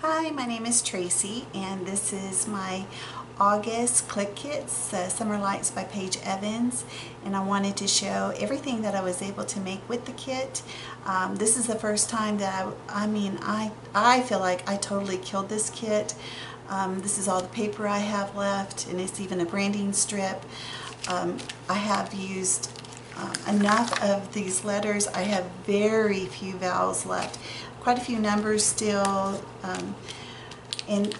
Hi, my name is Traci and this is my August Clique Kits, uh, Summer Lights by Paige Evans and I wanted to show everything that I was able to make with the kit. Um, this is the first time that I, I mean I, I feel like I totally killed this kit. Um, this is all the paper I have left and it's even a branding strip. Um, I have used enough of these letters. I have very few vowels left. Quite a few numbers still. Um, and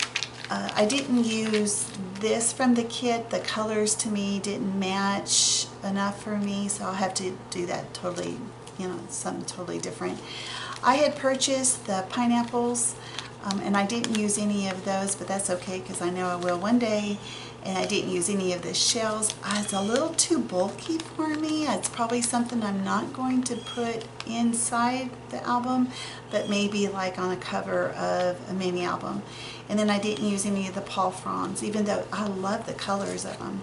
uh, I didn't use this from the kit. The colors to me didn't match enough for me, so I'll have to do that totally, you know, something totally different. I had purchased the pineapples, um, and I didn't use any of those, but that's okay because I know I will one day and I didn't use any of the shells. Uh, it's a little too bulky for me. It's probably something I'm not going to put inside the album, but maybe like on a cover of a mini album. And then I didn't use any of the palm fronds, even though I love the colors of them.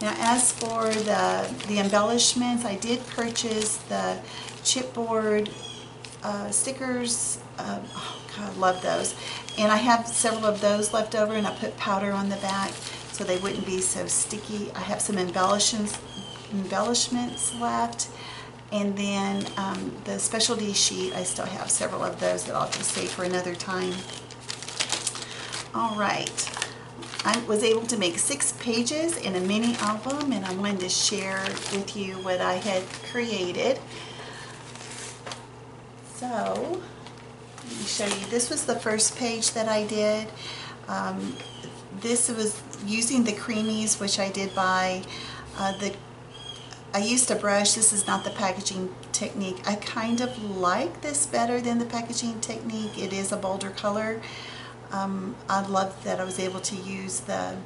Now as for the, the embellishments, I did purchase the chipboard uh, stickers. Uh, oh God, I love those. And I have several of those left over and I put powder on the back so they wouldn't be so sticky. I have some embellishments, embellishments left. And then um, the specialty sheet, I still have several of those that I'll just save for another time. All right. I was able to make six pages in a mini album and I wanted to share with you what I had created. So, let me show you. This was the first page that I did. Um, this was using the creamies, which I did by Uh, the I used a brush. This is not the packaging technique. I kind of like this better than the packaging technique. It is a bolder color. Um, I love that I was able to use the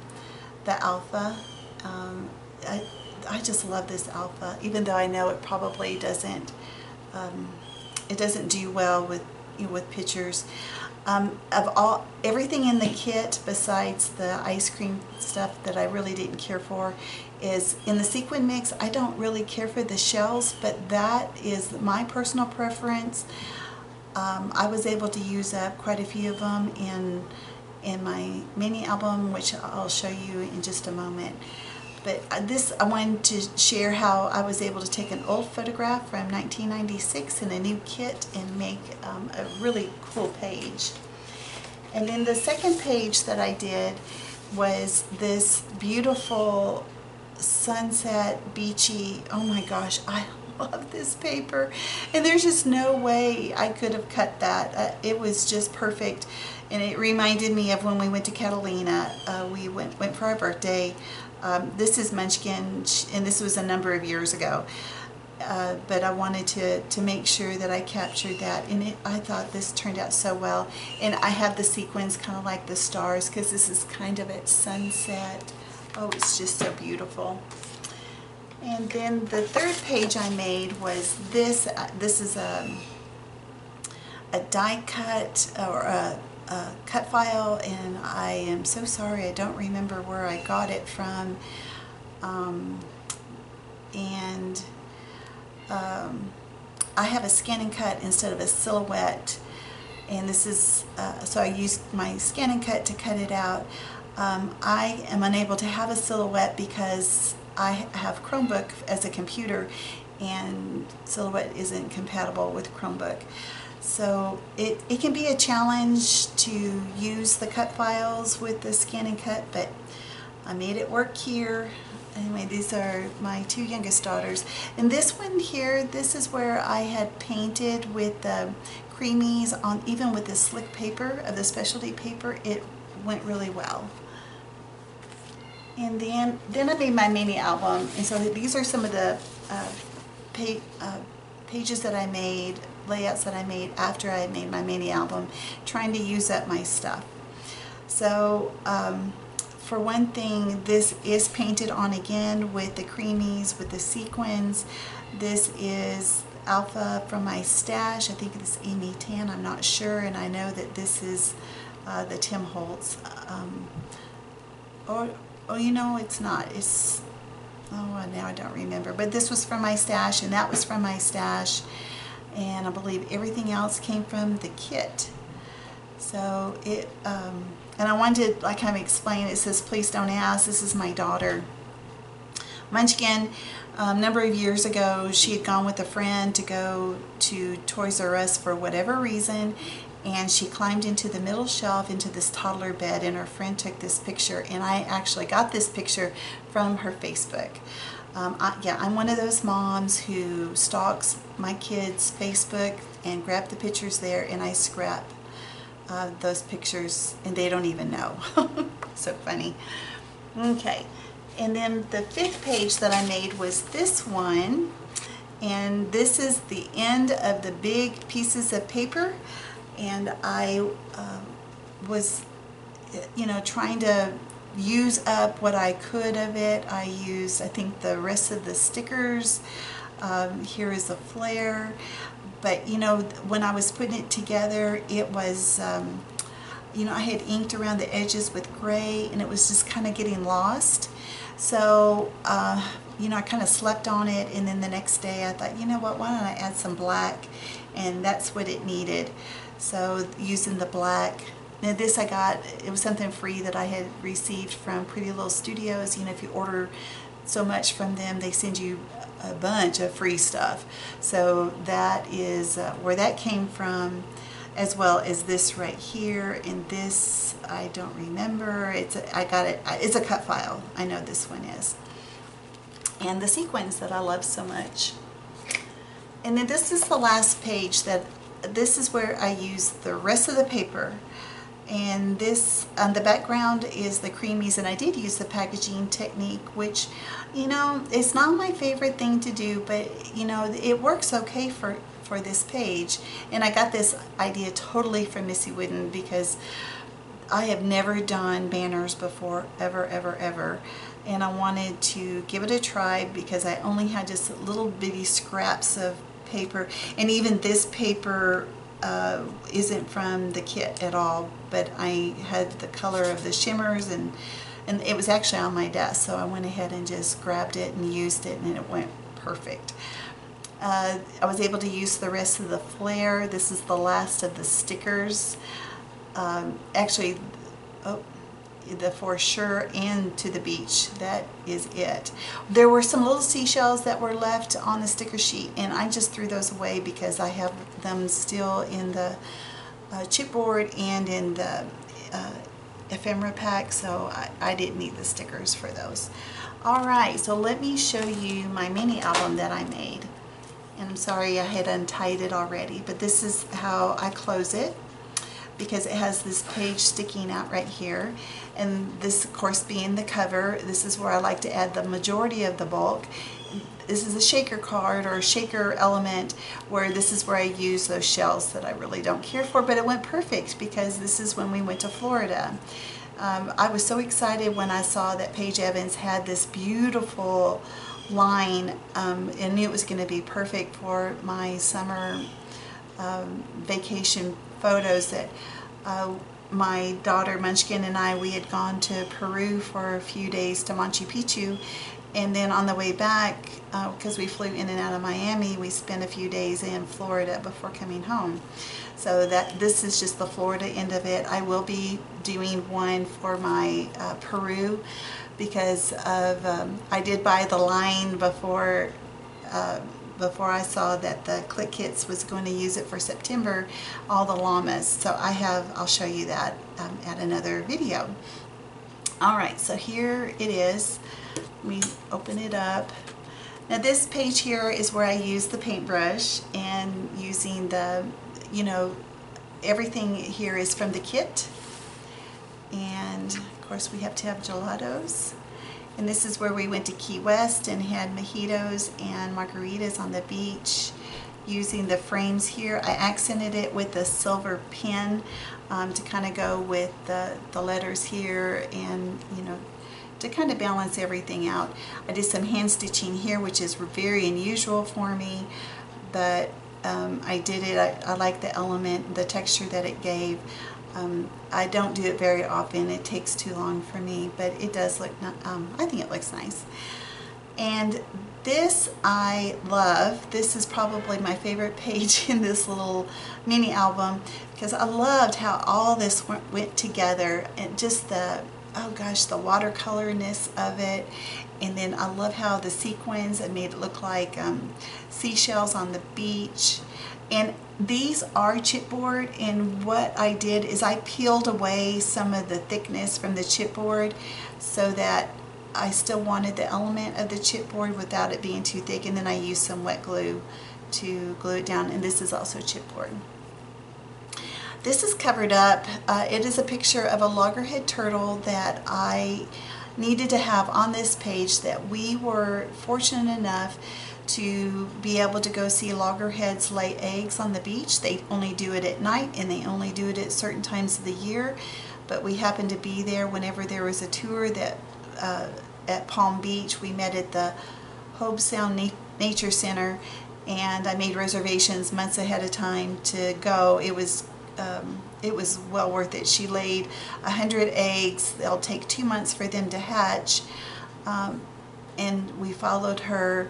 the alpha. Um, I, I just love this alpha, even though I know it probably doesn't um, it doesn't do well with with pictures. Um, of all everything in the kit besides the ice cream stuff that I really didn't care for is in the sequin mix. I don't really care for the shells but that is my personal preference. Um, I was able to use up quite a few of them in in my mini album which I'll show you in just a moment but uh, this, I wanted to share how I was able to take an old photograph from 1996 in a new kit and make um, a really cool page. And then the second page that I did was this beautiful sunset beachy, oh my gosh, I love this paper. And there's just no way I could have cut that. Uh, it was just perfect. And it reminded me of when we went to Catalina. Uh, we went, went for our birthday. Um, this is Munchkin, and this was a number of years ago. Uh, but I wanted to, to make sure that I captured that and it, I thought this turned out so well. And I have the sequins kind of like the stars because this is kind of at sunset. Oh it's just so beautiful. And then the third page I made was this uh, this is a, a die cut or a uh, cut file and I am so sorry I don't remember where I got it from um, and um, I have a scan and cut instead of a silhouette and this is uh, so I used my scan and cut to cut it out um, I am unable to have a silhouette because I have Chromebook as a computer and Silhouette isn't compatible with Chromebook. So it, it can be a challenge to use the cut files with the scan and cut, but I made it work here. Anyway, these are my two youngest daughters. And this one here, this is where I had painted with the creamies on, even with the slick paper of the specialty paper, it went really well. And then, then I made my mini album, and so these are some of the uh, pa uh, pages that I made layouts that I made after I made my mini album, trying to use up my stuff. So um, for one thing, this is painted on again with the creamies, with the sequins. This is Alpha from my stash. I think it's Amy Tan, I'm not sure, and I know that this is uh, the Tim Holtz. Um, oh, you know, it's not. It's, oh, now I don't remember. But this was from my stash, and that was from my stash and I believe everything else came from the kit. So it, um, and I wanted to like kind of explain, it says, please don't ask, this is my daughter. Munchkin, a um, number of years ago, she had gone with a friend to go to Toys R Us for whatever reason, and she climbed into the middle shelf into this toddler bed, and her friend took this picture, and I actually got this picture from her Facebook. Um, I, yeah, I'm one of those moms who stalks my kids' Facebook and grab the pictures there, and I scrap uh, those pictures, and they don't even know. so funny. Okay, and then the fifth page that I made was this one, and this is the end of the big pieces of paper, and I uh, was, you know, trying to use up what I could of it. I used, I think, the rest of the stickers. Um, here is a flare. But, you know, when I was putting it together, it was, um, you know, I had inked around the edges with gray and it was just kind of getting lost. So, uh, you know, I kind of slept on it and then the next day I thought, you know what, why don't I add some black? And that's what it needed. So using the black. Now this I got, it was something free that I had received from Pretty Little Studios. You know, if you order so much from them, they send you a bunch of free stuff. So that is uh, where that came from as well as this right here. And this I don't remember. It's a, I got it it's a cut file. I know this one is. And the sequins that I love so much. And then this is the last page that this is where I use the rest of the paper. And this on the background is the creamies and I did use the packaging technique which you know it's not my favorite thing to do but you know it works okay for for this page. And I got this idea totally from Missy Wooden because I have never done banners before ever ever ever. And I wanted to give it a try because I only had just little bitty scraps of paper and even this paper uh, isn't from the kit at all, but I had the color of the shimmers and and it was actually on my desk, so I went ahead and just grabbed it and used it and it went perfect. Uh, I was able to use the rest of the flare. This is the last of the stickers. Um, actually, oh, the for sure and to the beach. That is it. There were some little seashells that were left on the sticker sheet and I just threw those away because I have them still in the uh, chipboard and in the uh, ephemera pack so I, I didn't need the stickers for those. Alright, so let me show you my mini album that I made. And I'm sorry I had untied it already, but this is how I close it because it has this page sticking out right here. And this of course being the cover this is where I like to add the majority of the bulk. This is a shaker card or a shaker element where this is where I use those shells that I really don't care for but it went perfect because this is when we went to Florida. Um, I was so excited when I saw that Paige Evans had this beautiful line um, and knew it was going to be perfect for my summer um, vacation photos that uh, my daughter Munchkin and I, we had gone to Peru for a few days to Machu Picchu and then on the way back, because uh, we flew in and out of Miami, we spent a few days in Florida before coming home. So that this is just the Florida end of it. I will be doing one for my uh, Peru because of um, I did buy the line before uh, before I saw that the Clique Kits was going to use it for September, all the llamas. So I have, I'll show you that um, at another video. Alright, so here it is. We open it up. Now this page here is where I use the paintbrush and using the, you know, everything here is from the kit. And of course we have to have gelatos. And this is where we went to Key West and had mojitos and margaritas on the beach using the frames here. I accented it with a silver pen um, to kind of go with the, the letters here and, you know, to kind of balance everything out. I did some hand stitching here, which is very unusual for me, but um, I did it. I, I like the element, the texture that it gave. Um, I don't do it very often. It takes too long for me, but it does look, um, I think it looks nice. And This I love. This is probably my favorite page in this little mini album because I loved how all this went, together and just the, oh gosh, the watercolorness of it. And then I love how the sequins, it made it look like um, seashells on the beach. And these are chipboard and what I did is I peeled away some of the thickness from the chipboard so that I still wanted the element of the chipboard without it being too thick and then I used some wet glue to glue it down and this is also chipboard. This is covered up. Uh, it is a picture of a loggerhead turtle that I needed to have on this page that we were fortunate enough to be able to go see loggerheads lay eggs on the beach. They only do it at night and they only do it at certain times of the year. But we happened to be there whenever there was a tour that uh, at Palm Beach. We met at the Hobe Sound Na Nature Center and I made reservations months ahead of time to go. It was um, it was well worth it. She laid a hundred eggs. They'll take two months for them to hatch. Um, and we followed her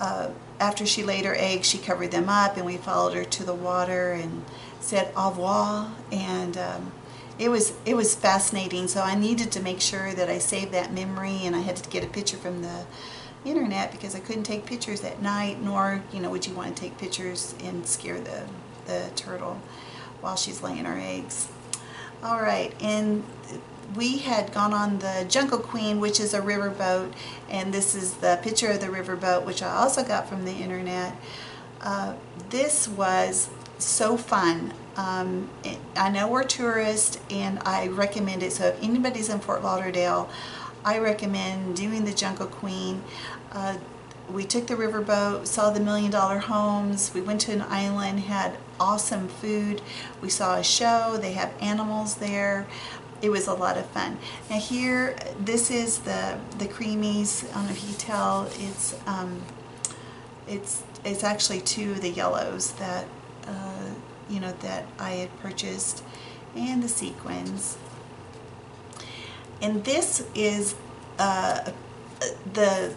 uh, after she laid her eggs, she covered them up and we followed her to the water and said au revoir. And um, it was it was fascinating. So I needed to make sure that I saved that memory and I had to get a picture from the internet because I couldn't take pictures at night nor you know would you want to take pictures and scare the, the turtle while she's laying her eggs. All right, and we had gone on the Jungle Queen, which is a riverboat, and this is the picture of the riverboat, which I also got from the internet. Uh, this was so fun. Um, I know we're tourists, and I recommend it. So if anybody's in Fort Lauderdale, I recommend doing the Jungle Queen. Uh, we took the riverboat, saw the million dollar homes, we went to an island, had awesome food, we saw a show, they have animals there it was a lot of fun. Now here, this is the the creamies. I don't know if you tell. It's um, it's it's actually two of the yellows that uh, you know that I had purchased, and the sequins. And this is uh, the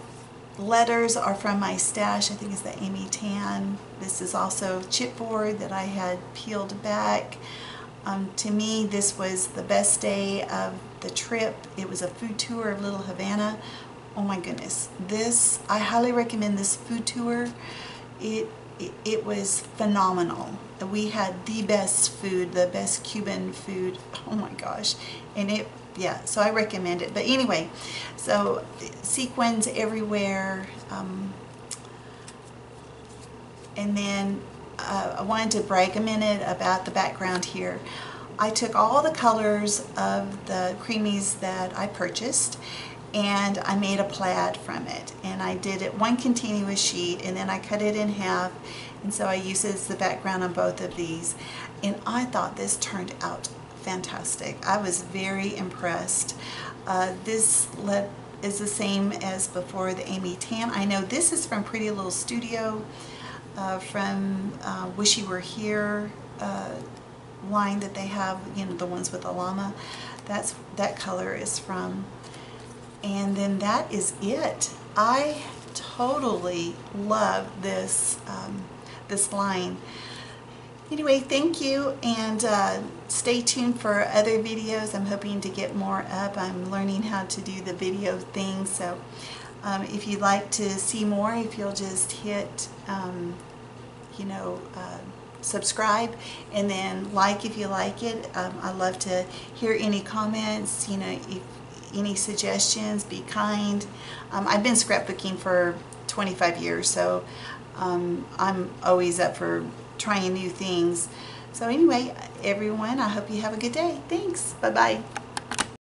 letters are from my stash. I think it's the Amy Tan. This is also chipboard that I had peeled back. Um, to me, this was the best day of the trip. It was a food tour of Little Havana. Oh my goodness. This, I highly recommend this food tour. It, it, it was phenomenal. We had the best food, the best Cuban food. Oh my gosh. And it, yeah, so I recommend it. But anyway, so sequins everywhere. Um, and then uh, I wanted to brag a minute about the background here. I took all the colors of the creamies that I purchased and I made a plaid from it and I did it one continuous sheet and then I cut it in half and so I used it as the background on both of these and I thought this turned out fantastic. I was very impressed. Uh, this is the same as before the Amy Tan. I know this is from Pretty Little Studio uh, from uh, Wish You Were Here uh, line that they have, you know, the ones with the llama. That's that color is from. And then that is it. I totally love this um, this line. Anyway, thank you and uh, stay tuned for other videos. I'm hoping to get more up. I'm learning how to do the video thing, so um, if you'd like to see more, if you'll just hit, um, you know, uh, subscribe and then like if you like it. Um, I love to hear any comments, you know, if any suggestions, be kind. Um, I've been scrapbooking for 25 years, so um, I'm always up for trying new things. So anyway, everyone, I hope you have a good day. Thanks. Bye-bye.